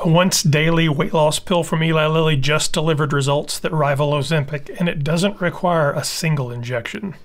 A once daily weight loss pill from Eli Lilly just delivered results that rival Ozempic, and it doesn't require a single injection.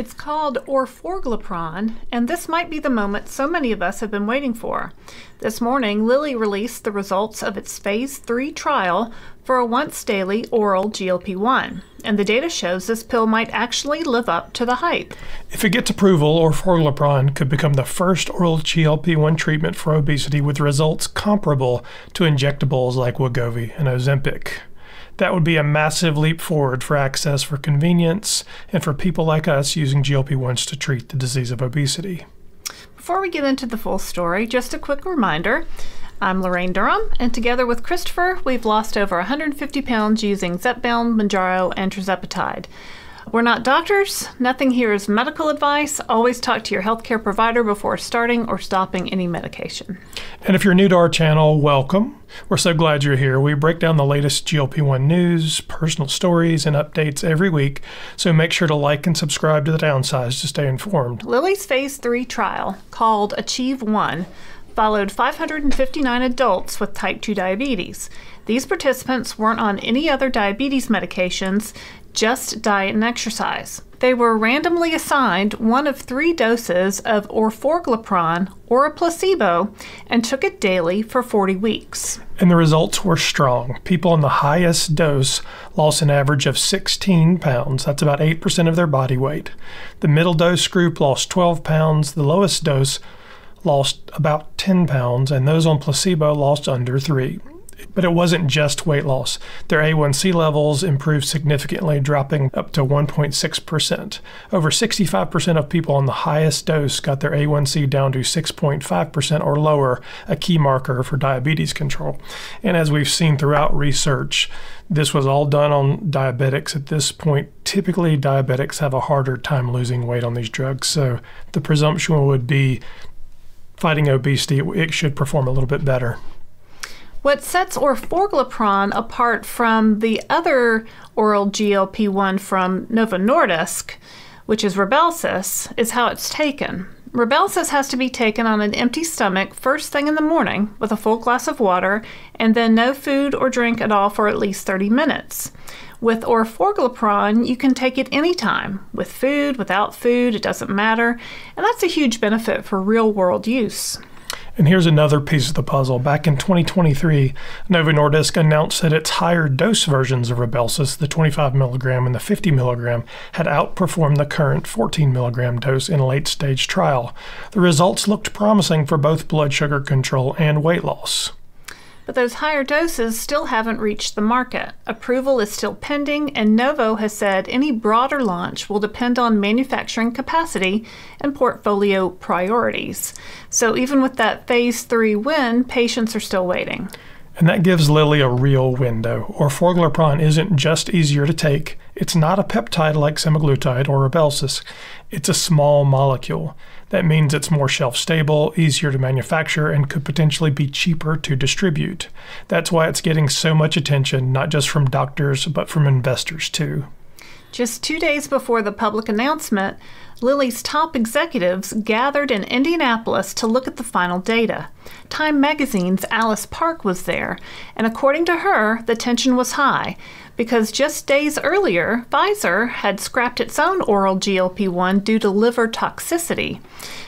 It's called orforglipron, and this might be the moment so many of us have been waiting for. This morning, Lilly released the results of its phase 3 trial for a once daily oral GLP 1, and the data shows this pill might actually live up to the hype. If it gets approval, orforglipron could become the first oral GLP 1 treatment for obesity with results comparable to injectables like Wegovy and Ozempic. That would be a massive leap forward for access for convenience and for people like us using GLP 1s to treat the disease of obesity. Before we get into the full story, just a quick reminder I'm Laraine Durham, and together with Christopher, we've lost over 150 pounds using Zepbound, Mounjaro, and Tirzepatide. We're not doctors. Nothing here is medical advice. Always talk to your healthcare provider before starting or stopping any medication. And if you're new to our channel, welcome. We're so glad you're here. We break down the latest GLP 1 news, personal stories, and updates every week, so make sure to like and subscribe to the downsize to stay informed. Lilly's phase 3 trial, called Achieve 1, followed 559 adults with type 2 diabetes. These participants weren't on any other diabetes medications, just diet and exercise. They were randomly assigned one of three doses of orforglipron or a placebo and took it daily for 40 weeks. And the results were strong. People on the highest dose lost an average of 16 pounds. That's about 8% of their body weight. The middle dose group lost 12 pounds. The lowest dose lost about 10 pounds, and those on placebo lost under 3 but it wasn't just weight loss. Their A1C levels improved significantly, dropping up to 1.6%. Over 65% of people on the highest dose got their A1C down to 6.5% or lower, a key marker for diabetes control. And as we've seen throughout research, this was all done on diabetics at this point. Typically, diabetics have a harder time losing weight on these drugs, so the presumption would be fighting obesity, it should perform a little bit better. What sets orforglipron apart from the other oral GLP 1 from Novo Nordisk, which is Rybelsus, is how it's taken. Rybelsus has to be taken on an empty stomach first thing in the morning with a full glass of water and then no food or drink at all for at least 30 minutes. With orforglipron, you can take it anytime, with food, without food, it doesn't matter, and that's a huge benefit for real world use. And here's another piece of the puzzle. Back in 2023, Novo Nordisk announced that its higher dose versions of Rybelsus, the 25 milligram and the 50 milligram, had outperformed the current 14 milligram dose in a late stage trial. The results looked promising for both blood sugar control and weight loss but those higher doses still haven't reached the market. Approval is still pending, and Novo has said any broader launch will depend on manufacturing capacity and portfolio priorities. So even with that phase three win, patients are still waiting. And that gives Lilly a real window. Orforglipron isn't just easier to take. It's not a peptide like semaglutide or Rybelsus. It's a small molecule. That means it's more shelf stable, easier to manufacture, and could potentially be cheaper to distribute. That's why it's getting so much attention, not just from doctors, but from investors too. Just two days before the public announcement, Lilly's top executives gathered in Indianapolis to look at the final data. Time magazine's Alice Park was there, and according to her, the tension was high because just days earlier, Pfizer had scrapped its own oral GLP 1 due to liver toxicity.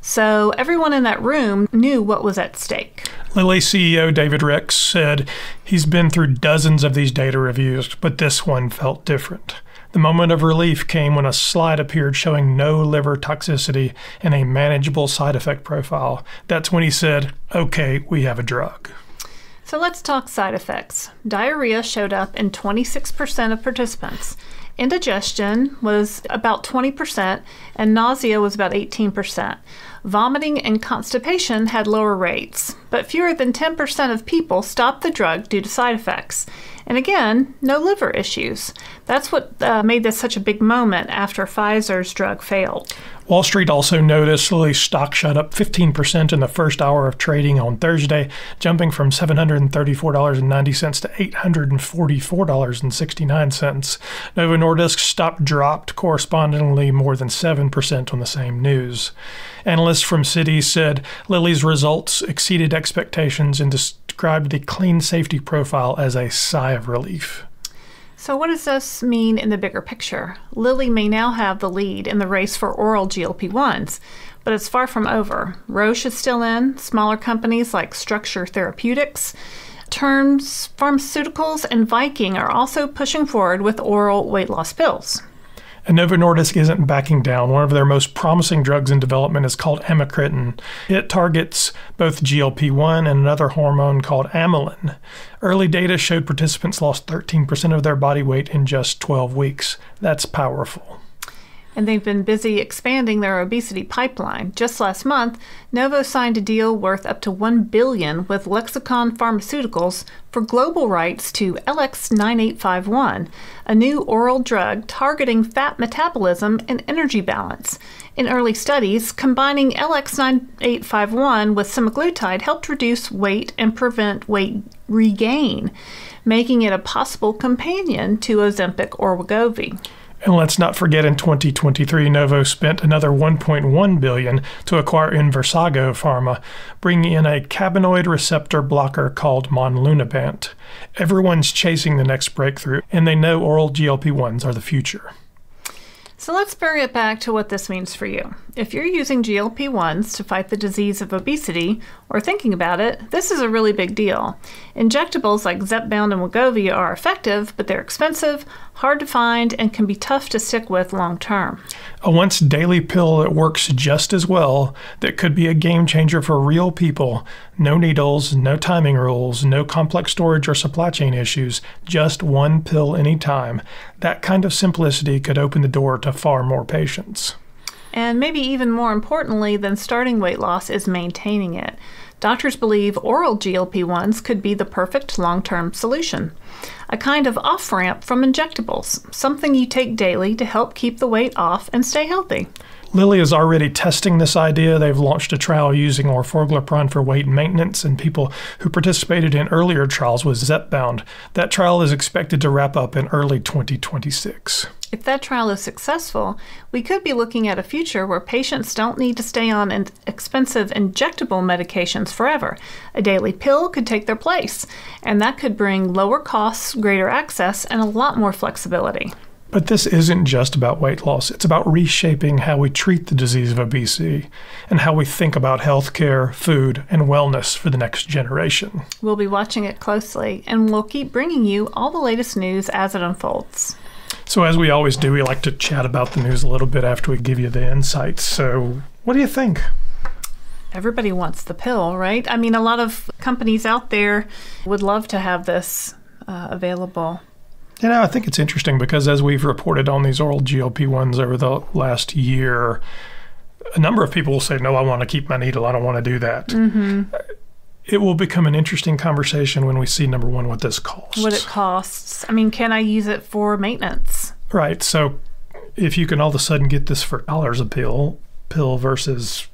So everyone in that room knew what was at stake. Lilly CEO David Ricks said he's been through dozens of these data reviews, but this one felt different. The moment of relief came when a slide appeared showing no liver toxicity and a manageable side effect profile. That's when he said, okay, we have a drug. So let's talk side effects. Diarrhea showed up in 26% of participants. Indigestion was about 20%, and nausea was about 18%. Vomiting and constipation had lower rates, but fewer than 10% of people stopped the drug due to side effects. And again, no liver issues. That's what uh, made this such a big moment after Pfizer's drug failed. Wall Street also noticed Lilly's stock shot up 15% in the first hour of trading on Thursday, jumping from $734.90 to $844.69. Novo Nordisk's stock dropped correspondingly more than 7% on the same news. Analysts from Citi said Lilly's results exceeded expectations and described the clean safety profile as a sigh of relief. So, what does this mean in the bigger picture? Lilly may now have the lead in the race for oral GLP 1s, but it's far from over. Roche is still in, smaller companies like Structure Therapeutics, Terns Pharmaceuticals, and Viking are also pushing forward with oral weight loss pills. And Novo Nordisk isn't backing down. One of their most promising drugs in development is called amycretin. It targets both GLP 1 and another hormone called amylin. Early data showed participants lost 13% of their body weight in just 12 weeks. That's powerful and they've been busy expanding their obesity pipeline. Just last month, Novo signed a deal worth up to 1 billion with Lexicon Pharmaceuticals for global rights to LX9851, a new oral drug targeting fat metabolism and energy balance. In early studies, combining LX9851 with semaglutide helped reduce weight and prevent weight regain, making it a possible companion to Ozempic or Wegovy. And let's not forget in 2023 Novo spent another 1.1 billion to acquire Inversago Pharma, bringing in a cannabinoid receptor blocker called monlunabant. Everyone's chasing the next breakthrough, and they know oral GLP-1s are the future. So let's bring it back to what this means for you. If you're using GLP 1s to fight the disease of obesity or thinking about it, this is a really big deal. Injectables like Zepbound and Wegovy are effective, but they're expensive, hard to find, and can be tough to stick with long term. A once daily pill that works just as well, that could be a game changer for real people. No needles, no timing rules, no complex storage or supply chain issues, just one pill anytime. That kind of simplicity could open the door to far more patients. And maybe even more importantly than starting weight loss is maintaining it. Doctors believe oral GLP 1s could be the perfect long term solution. A kind of off ramp from injectables, something you take daily to help keep the weight off and stay healthy. Lilly is already testing this idea. They've launched a trial using orforglipron for weight maintenance in people who participated in earlier trials with Zepbound. That trial is expected to wrap up in early 2026. If that trial is successful, we could be looking at a future where patients don't need to stay on expensive injectable medications forever. A daily pill could take their place, and that could bring lower costs, greater access, and a lot more flexibility. But this isn't just about weight loss. It's about reshaping how we treat the disease of obesity and how we think about healthcare, food, and wellness for the next generation. We'll be watching it closely, and we'll keep bringing you all the latest news as it unfolds. So, as we always do, we like to chat about the news a little bit after we give you the insights. So, what do you think? Everybody wants the pill, right? I mean, a lot of companies out there would love to have this uh, available. You know, I think it's interesting because as we've reported on these oral GLP 1s over the last year, a number of people will say, No, I want to keep my needle. I don't want to do that. Mm-hmm. It will become an interesting conversation when we see, number one, what this costs. What it costs. I mean, can I use it for maintenance? Right. So if you can all of a sudden get this for dollars a pill, pill versus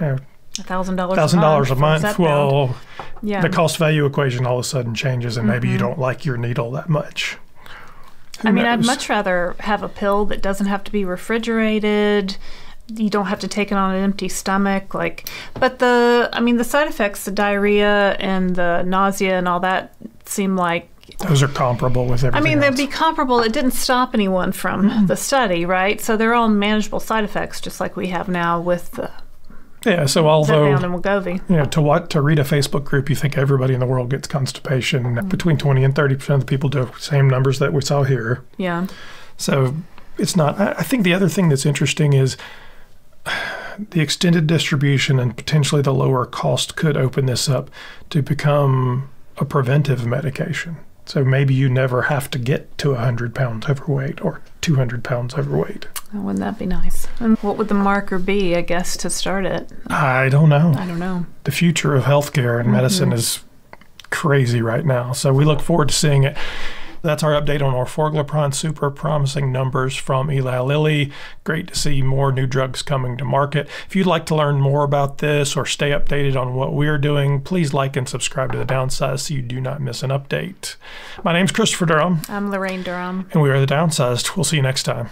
you know, thousand dollars thousand dollars a month. Well, yeah. the cost value equation all of a sudden changes, and maybe you mm-hmm. don't like your needle that much. Who I mean, knows? I'd much rather have a pill that doesn't have to be refrigerated. You don't have to take it on an empty stomach. Like, but the, I mean, the side effects, the diarrhea and the nausea and all that seem like those are comparable with everything. I mean, else. they'd be comparable. It didn't stop anyone from mm-hmm. the study, right? So they're all manageable side effects, just like we have now with the yeah, so although you know, to what to read a Facebook group, you think everybody in the world gets constipation. Mm-hmm. Between twenty and thirty percent of the people do same numbers that we saw here. Yeah. So it's not. I think the other thing that's interesting is the extended distribution and potentially the lower cost could open this up to become a preventive medication. So maybe you never have to get to 100 pounds overweight or 200 pounds overweight. Wouldn't that be nice? And what would the marker be, I guess, to start it? I don't know. I don't know. The future of healthcare and mm-hmm. medicine is crazy right now. So we look forward to seeing it. That's our update on orforglipron. Super promising numbers from Eli Lilly. Great to see more new drugs coming to market. If you'd like to learn more about this or stay updated on what we're doing, please like and subscribe to The Downsized so you do not miss an update. My name's Christopher Durham. I'm Laraine Durham. And we are The Downsized. We'll see you next time.